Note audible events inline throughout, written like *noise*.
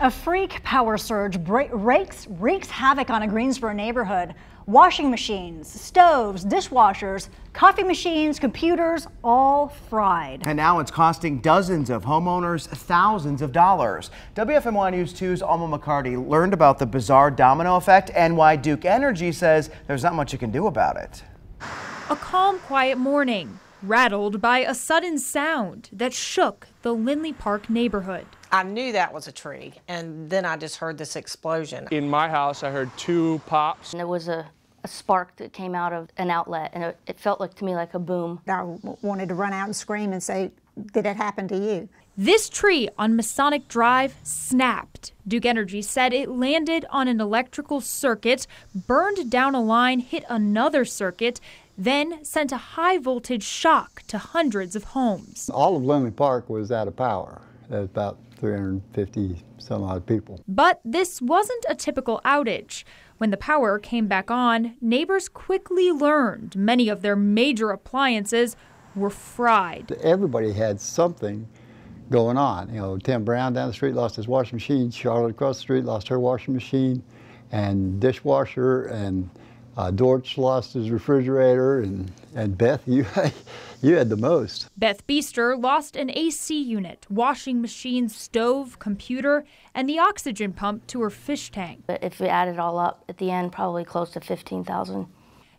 A freak power surge breaks, wreaks havoc on a Greensboro neighborhood. Washing machines, stoves, dishwashers, coffee machines, computers, all fried. And now it's costing dozens of homeowners thousands of dollars. WFMY News 2's Alma McCarty learned about the bizarre domino effect and why Duke Energy says there's not much you can do about it. A calm, quiet morning, rattled by a sudden sound that shook the Lindley Park neighborhood. I knew that was a tree, and then I just heard this explosion. In my house, I heard two pops. And there was a, a spark that came out of an outlet, and it, it felt like to me like a boom. I wanted to run out and scream and say, Did it happen to you? This tree on Masonic Drive snapped. Duke Energy said it landed on an electrical circuit, burned down a line, hit another circuit, then sent a high voltage shock to hundreds of homes. All of Lindley Park was out of power. About 350 some odd people. But this wasn't a typical outage. When the power came back on, neighbors quickly learned many of their major appliances were fried. Everybody had something going on. You know, Tim Brown down the street lost his washing machine, Charlotte across the street lost her washing machine and dishwasher, and uh, Dortch lost his refrigerator, and, and Beth, you, *laughs* you had the most. Beth Beester lost an AC unit, washing machine, stove, computer, and the oxygen pump to her fish tank. But if we add it all up, at the end, probably close to 15,000.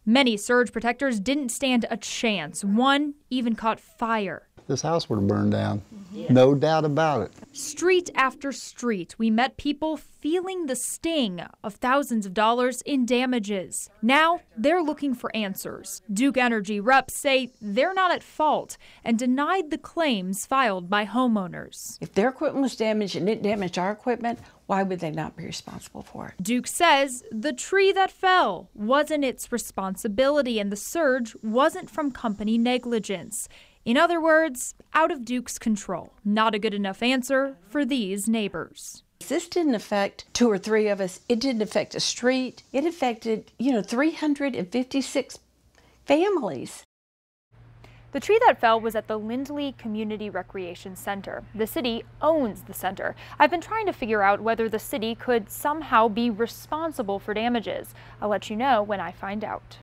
Many surge protectors didn't stand a chance. One even caught fire. This house would have burned down. No doubt about it. Street after street, we met people feeling the sting of thousands of dollars in damages. Now they're looking for answers. Duke Energy reps say they're not at fault and denied the claims filed by homeowners. If their equipment was damaged and it damaged our equipment, why would they not be responsible for it? Duke says the tree that fell wasn't its responsibility and the surge wasn't from company negligence. In other words, out of Duke's control. Not a good enough answer for these neighbors. This didn't affect two or three of us. It didn't affect a street. It affected, you know, 356 families. The tree that fell was at the Lindley Community Recreation Center. The city owns the center. I've been trying to figure out whether the city could somehow be responsible for damages. I'll let you know when I find out.